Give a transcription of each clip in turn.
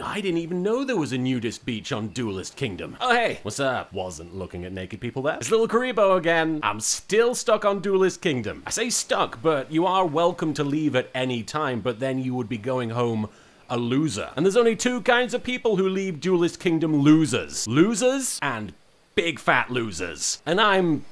I didn't even know there was a nudist beach on Duelist Kingdom. Oh hey, what's up? Wasn't looking at naked people there. It's little Kuriboh again. I'm still stuck on Duelist Kingdom. I say stuck, but you are welcome to leave at any time, but then you would be going home a loser. And there's only two kinds of people who leave Duelist Kingdom losers. Losers and big fat losers. And I'm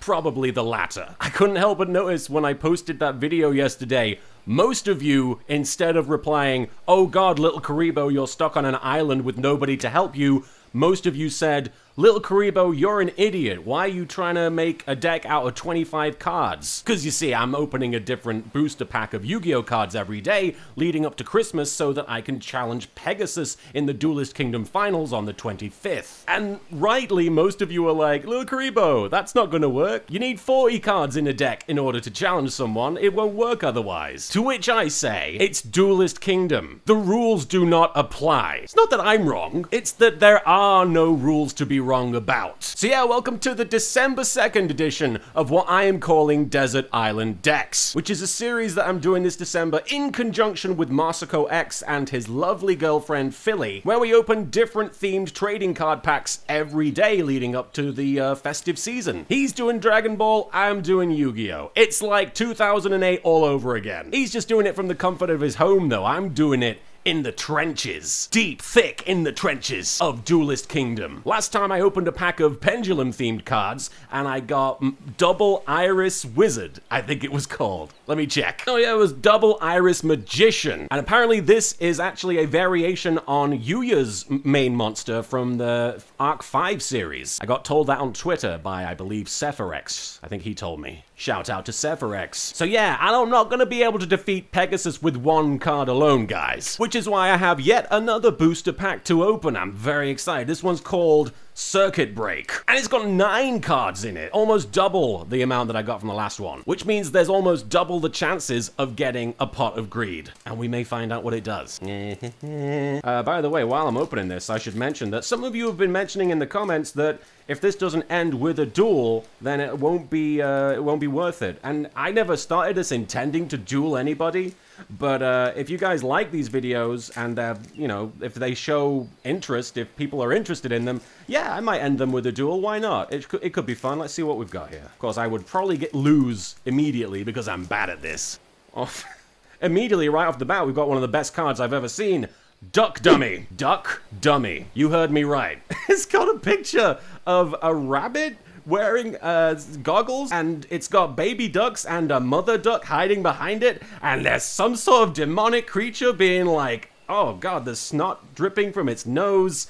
probably the latter. I couldn't help but notice when I posted that video yesterday, most of you, instead of replying, oh god, little Kuriboh, you're stuck on an island with nobody to help you, most of you said, Little Kuriboh, you're an idiot. Why are you trying to make a deck out of 25 cards? Because you see, I'm opening a different booster pack of Yu-Gi-Oh cards every day leading up to Christmas so that I can challenge Pegasus in the Duelist Kingdom Finals on the 25th. And rightly, most of you are like, Little Kuriboh, that's not gonna work. You need 40 cards in a deck in order to challenge someone. It won't work otherwise. To which I say, it's Duelist Kingdom. The rules do not apply. It's not that I'm wrong, it's that there are no rules to be wrong about. So yeah, welcome to the December 2nd edition of what I am calling Desert Island Decks, which is a series that I'm doing this December in conjunction with MasakoX and his lovely girlfriend Philly, where we open different themed trading card packs every day leading up to the uh, festive season. He's doing Dragon Ball, I'm doing Yu-Gi-Oh! It's like 2008 all over again. He's just doing it from the comfort of his home though, I'm doing it in the trenches. Deep, thick in the trenches of Duelist Kingdom. Last time I opened a pack of pendulum themed cards and I got mm, Double Iris Wizard, I think it was called. Let me check. Oh yeah, it was Double Iris Magician. And apparently this is actually a variation on Yuya's main monster from the ARC-V series. I got told that on Twitter by, I believe, Sephirex. I think he told me. Shout out to Sephirex. So yeah, I'm not gonna be able to defeat Pegasus with one card alone, guys. Which is why I have yet another booster pack to open. I'm very excited. This one's called Circuit Break. And it's got nine cards in it, almost double the amount that I got from the last one, which means there's almost double the chances of getting a Pot of Greed. And we may find out what it does. uh, by the way, while I'm opening this, I should mention that some of you have been mentioning in the comments that if this doesn't end with a duel, then it won't be uh, it won't be worth it. And I never started this intending to duel anybody, but uh, if you guys like these videos and uh, you know if they show interest, if people are interested in them, yeah, I might end them with a duel. Why not? It could, it could be fun. Let's see what we've got here. Of course, I would probably get lose immediately because I'm bad at this. Off. immediately, right off the bat, we've got one of the best cards I've ever seen. Duck Dummy. Duck Dummy. You heard me right. it's got a picture of a rabbit wearing uh, goggles and it's got baby ducks and a mother duck hiding behind it and there's some sort of demonic creature being like, oh god, the snot dripping from its nose.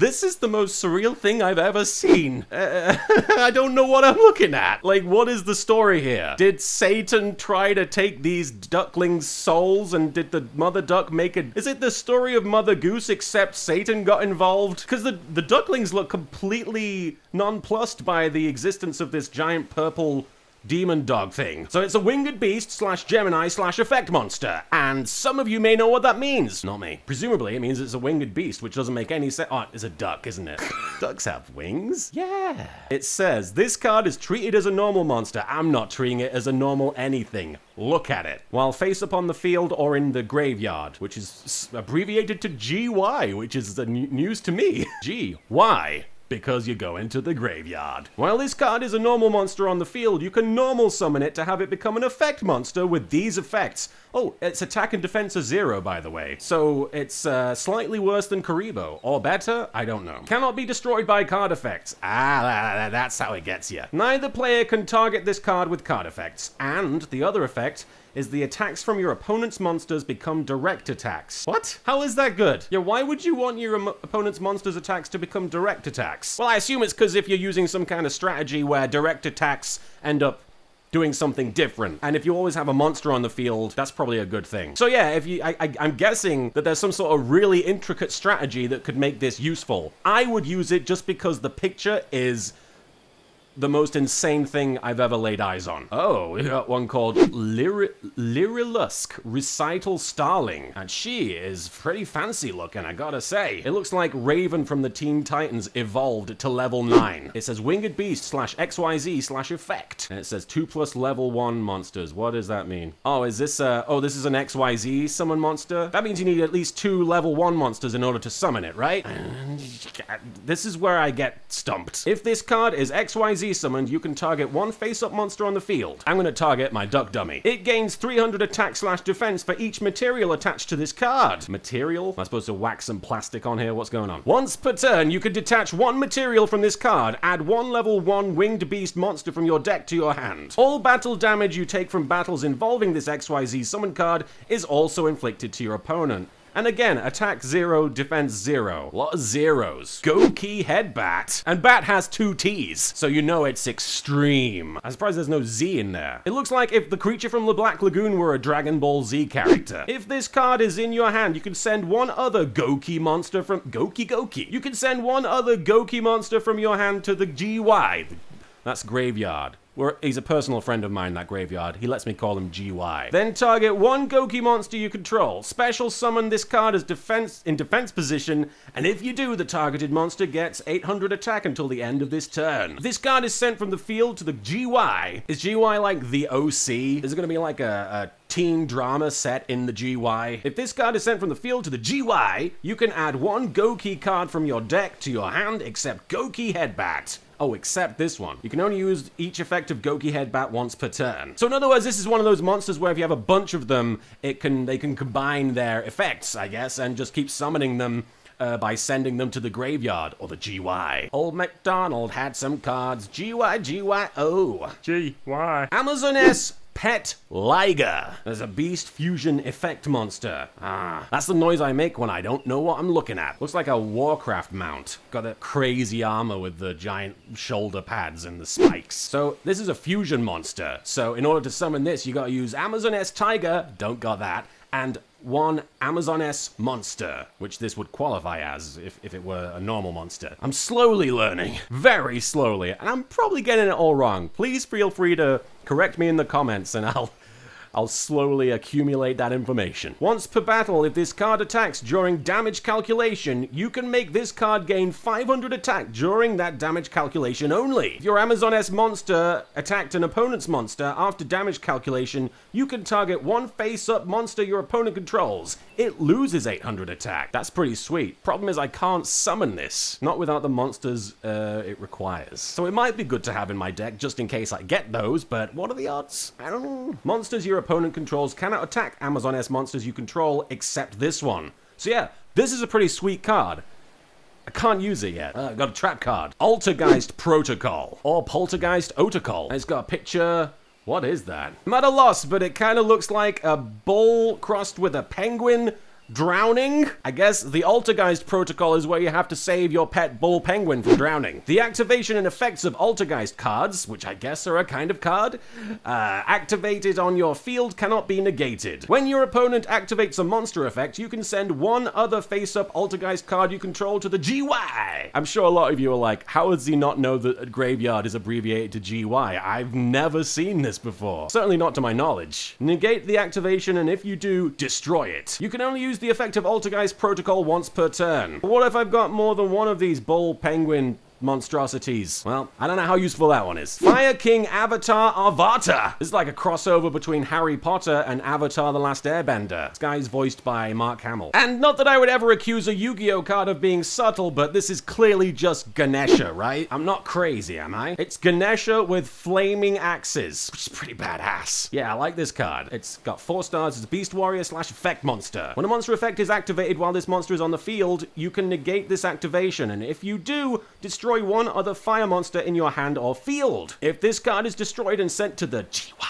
This is the most surreal thing I've ever seen. Uh, I don't know what I'm looking at. Like, what is the story here? Did Satan try to take these ducklings' souls and did the mother duck make it? Is it the story of Mother Goose except Satan got involved? Because the, the ducklings look completely nonplussed by the existence of this giant purple demon dog thing. So it's a winged beast slash Gemini slash effect monster. And some of you may know what that means. Not me. Presumably it means it's a winged beast, which doesn't make any sense. Oh, it's a duck, isn't it? Ducks have wings? Yeah. It says, this card is treated as a normal monster. I'm not treating it as a normal anything. Look at it. While face upon the field or in the graveyard, which is abbreviated to GY, which is the news to me. G, Y because you go into the graveyard. While this card is a normal monster on the field, you can normal summon it to have it become an effect monster with these effects. Oh, its attack and defense are zero, by the way. So it's uh, slightly worse than Kuriboh. Or better? I don't know. Cannot be destroyed by card effects. Ah, that's how it gets you. Neither player can target this card with card effects. And the other effect is the attacks from your opponent's monsters become direct attacks. What? How is that good? Yeah, why would you want your opponent's monsters attacks to become direct attacks? Well, I assume it's because if you're using some kind of strategy where direct attacks end up doing something different. And if you always have a monster on the field, that's probably a good thing. So yeah, if you, I, I, I'm guessing that there's some sort of really intricate strategy that could make this useful. I would use it just because the picture is the most insane thing I've ever laid eyes on. Oh, we got one called Lyri- Lyrilusc Recital Starling, and she is pretty fancy looking, I gotta say. It looks like Raven from the Teen Titans evolved to level 9. It says Winged Beast slash XYZ slash effect. And it says 2 plus level 1 monsters. What does that mean? Oh, is this a... Oh, this is an XYZ summon monster? That means you need at least two level 1 monsters in order to summon it, right? This is where I get stumped. If this card is XYZ summoned, you can target one face-up monster on the field. I'm gonna target my Duck Dummy. It gains 300 attack slash defense for each material attached to this card. Material? Am I supposed to wax some plastic on here? What's going on? Once per turn, you can detach one material from this card, add one level 1 winged beast monster from your deck to your hand. All battle damage you take from battles involving this XYZ summon card is also inflicted to your opponent. And again, attack zero, defense zero. A lot of zeros. Gouki Headbatt. And Bat has two T's, so you know it's extreme. I'm surprised there's no Z in there. It looks like if the creature from the Black Lagoon were a Dragon Ball Z character. If this card is in your hand, you can send one other Gouki monster from... Gouki Gouki. You can send one other Gouki monster from your hand to the GY. That's Graveyard. We're, he's a personal friend of mine, that graveyard. He lets me call him GY. Then target one Gouki monster you control. Special summon this card as defense in defense position, and if you do, the targeted monster gets 800 attack until the end of this turn. This card is sent from the field to the GY. Is GY like the OC? Is it gonna be like a, a teen drama set in the GY. If this card is sent from the field to the GY, you can add one Gouki card from your deck to your hand except Gouki Headbatt. Oh, except this one. You can only use each effect of Gouki Headbatt once per turn. So in other words, this is one of those monsters where if you have a bunch of them, it can they can combine their effects, I guess, and just keep summoning them uh, by sending them to the graveyard or the GY. Old MacDonald had some cards. GY, GY-O. G-Y. Amazoness Pet Liger. There's a beast fusion effect monster. Ah, that's the noise I make when I don't know what I'm looking at. Looks like a Warcraft mount. Got a crazy armor with the giant shoulder pads and the spikes. So this is a fusion monster. So in order to summon this, you gotta use Amazoness Tiger, don't got that, and one Amazoness monster, which this would qualify as if, if it were a normal monster. I'm slowly learning, very slowly, and I'm probably getting it all wrong. Please feel free to correct me in the comments and I'll I'll slowly accumulate that information. Once per battle, if this card attacks during damage calculation, you can make this card gain 500 attack during that damage calculation only. If your Amazoness monster attacked an opponent's monster after damage calculation, you can target one face-up monster your opponent controls. It loses 800 attack. That's pretty sweet. Problem is I can't summon this, not without the monsters uh, it requires. So it might be good to have in my deck just in case I get those, but what are the odds? I don't know. Monsters your opponent controls cannot attack Amazoness monsters you control except this one. So yeah, this is a pretty sweet card. I can't use it yet. Uh, got a trap card. Altergeist Protocol. Or Poltergeist Otocol. And it's got a picture... What is that? I'm at a loss, but it kind of looks like a bull crossed with a penguin drowning? I guess the Altergeist protocol is where you have to save your pet bull penguin from drowning. The activation and effects of Altergeist cards, which I guess are a kind of card, uh, activated on your field cannot be negated. When your opponent activates a monster effect, you can send one other face-up Altergeist card you control to the GY. I'm sure a lot of you are like, how does he not know that Graveyard is abbreviated to GY? I've never seen this before. Certainly not to my knowledge. Negate the activation, and if you do, destroy it. You can only use the effect of Altergeist Protocol once per turn. What if I've got more than one of these bull penguin monstrosities. Well, I don't know how useful that one is. Fire King Avatar Arvata. This is like a crossover between Harry Potter and Avatar The Last Airbender. This guy's voiced by Mark Hamill. And not that I would ever accuse a Yu-Gi-Oh card of being subtle, but this is clearly just Ganesha, right? I'm not crazy, am I? It's Ganesha with flaming axes, which is pretty badass. Yeah, I like this card. It's got four stars. It's a Beast Warrior slash Effect Monster. When a monster effect is activated while this monster is on the field, you can negate this activation, and if you do, destroy destroy one other fire monster in your hand or field. If this card is destroyed and sent to the GY,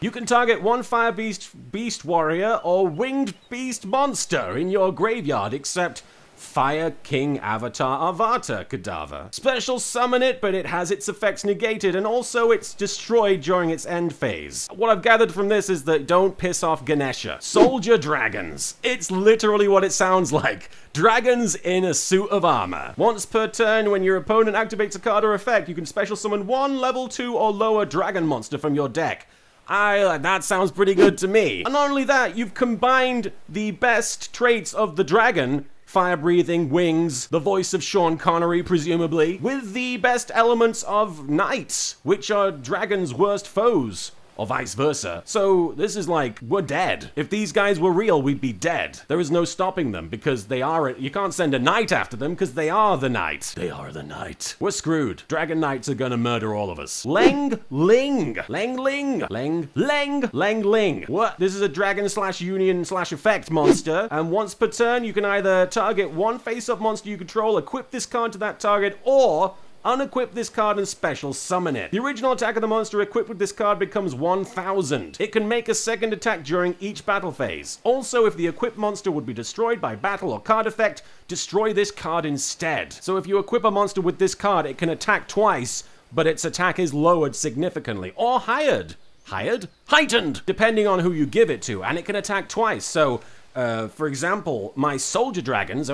you can target one Fire Beast, Beast Warrior, or Winged Beast Monster in your graveyard, except Fire King Avatar Arvata Cadaver. Special summon it, but it has its effects negated, and also it's destroyed during its end phase. What I've gathered from this is that don't piss off Ganesha. Soldier Dragons. It's literally what it sounds like. Dragons in a suit of armor. Once per turn, when your opponent activates a card or effect, you can special summon one level 2 or lower dragon monster from your deck. I, that sounds pretty good to me. And not only that, you've combined the best traits of the dragon fire breathing, wings, the voice of Sean Connery, presumably, with the best elements of knights, which are dragons' worst foes or vice versa. So this is like, we're dead. If these guys were real, we'd be dead. There is no stopping them because they are, you can't send a knight after them because they are the knight. They are the knight. We're screwed. Dragon Knights are gonna murder all of us. Leng Ling. Leng Ling. Leng. Leng. Leng Ling. What? This is a dragon slash union slash effect monster. And once per turn, you can either target one face-up monster you control, equip this card to that target, or unequip this card and special summon it. The original attack of the monster equipped with this card becomes 1000. It can make a second attack during each battle phase. Also, if the equipped monster would be destroyed by battle or card effect, destroy this card instead. So if you equip a monster with this card, it can attack twice, but its attack is lowered significantly, or hired. Hired? Heightened, depending on who you give it to, and it can attack twice, so uh, for example, my soldier dragons,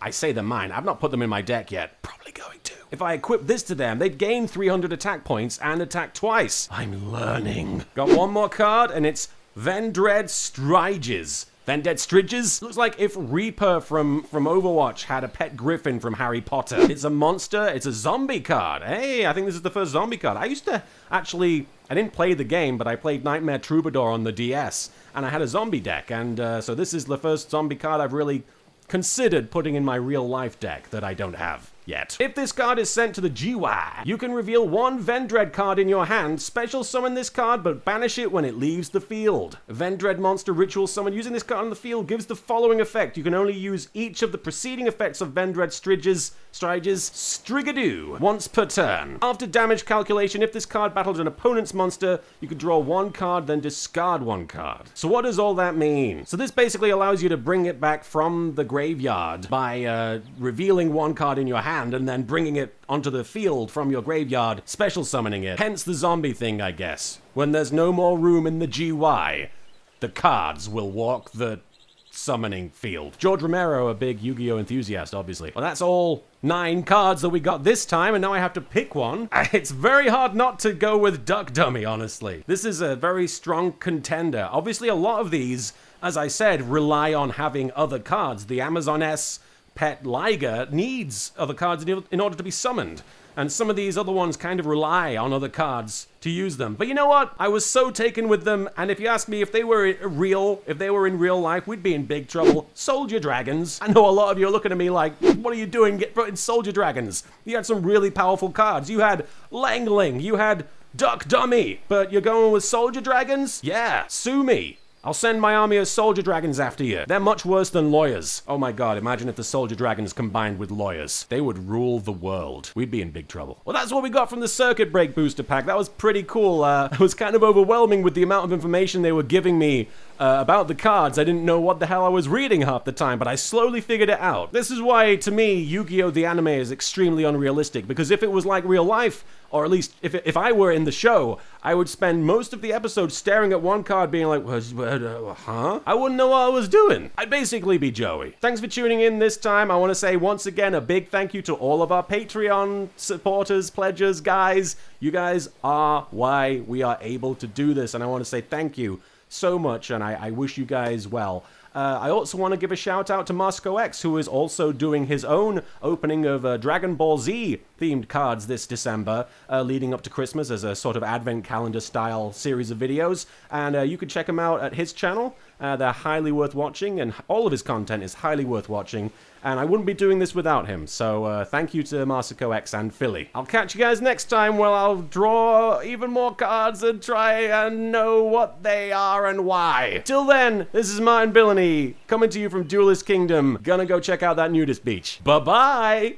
I say they're mine, I've not put them in my deck yet, probably going to. If I equip this to them, they'd gain 300 attack points and attack twice. I'm learning. Got one more card, and it's Vendread Striges. Vendread Striges Looks like if Reaper from, from Overwatch had a pet griffin from Harry Potter. It's a monster, it's a zombie card. Hey, I think this is the first zombie card. I used to actually, I didn't play the game, but I played Nightmare Troubadour on the DS, and I had a zombie deck, and uh, so this is the first zombie card I've really considered putting in my real life deck that I don't have yet. If this card is sent to the GY, you can reveal one Vendread card in your hand, special summon this card, but banish it when it leaves the field. Vendread monster ritual summon using this card on the field gives the following effect. You can only use each of the preceding effects of Vendread Striges, Striges, Strigadoo once per turn. After damage calculation, if this card battles an opponent's monster, you can draw one card, then discard one card. So what does all that mean? So this basically allows you to bring it back from the graveyard by uh, revealing one card in your hand hand and then bringing it onto the field from your graveyard, special summoning it. Hence the zombie thing, I guess. When there's no more room in the GY, the cards will walk the summoning field. George Romero, a big Yu-Gi-Oh enthusiast, obviously. Well, that's all nine cards that we got this time, and now I have to pick one. It's very hard not to go with Duck Dummy, honestly. This is a very strong contender. Obviously, a lot of these, as I said, rely on having other cards. The Amazoness pet Liger needs other cards in order to be summoned. And some of these other ones kind of rely on other cards to use them. But you know what? I was so taken with them, and if you ask me if they were real, if they were in real life, we'd be in big trouble. Soldier Dragons. I know a lot of you are looking at me like, what are you doing? Get in Soldier Dragons. You had some really powerful cards. You had Langling. You had Duck Dummy. But you're going with Soldier Dragons? Yeah, sue me. I'll send my army of soldier dragons after you. They're much worse than lawyers. Oh my god, imagine if the soldier dragons combined with lawyers. They would rule the world. We'd be in big trouble. Well, that's what we got from the circuit break booster pack. That was pretty cool. Uh, it was kind of overwhelming with the amount of information they were giving me uh, about the cards. I didn't know what the hell I was reading half the time, but I slowly figured it out. This is why, to me, Yu-Gi-Oh! the anime is extremely unrealistic, because if it was like real life, or at least if, if I were in the show, I would spend most of the episode staring at one card being like, uh, huh? I wouldn't know what I was doing. I'd basically be Joey. Thanks for tuning in this time. I want to say once again a big thank you to all of our Patreon supporters, pledgers, guys. You guys are why we are able to do this, and I want to say thank you so much, and I, I wish you guys well. Uh, I also want to give a shout out to MasakoX, who is also doing his own opening of uh, Dragon Ball Z themed cards this December, uh, leading up to Christmas as a sort of advent calendar style series of videos. And uh, you can check him out at his channel. Uh, they're highly worth watching, and all of his content is highly worth watching. And I wouldn't be doing this without him. So uh, thank you to MasakoX and Philly. I'll catch you guys next time where I'll draw even more cards and try and know what they are and why. Till then, this is Martin Billany coming to you from Duelist Kingdom. Gonna go check out that nudist beach. Bye bye.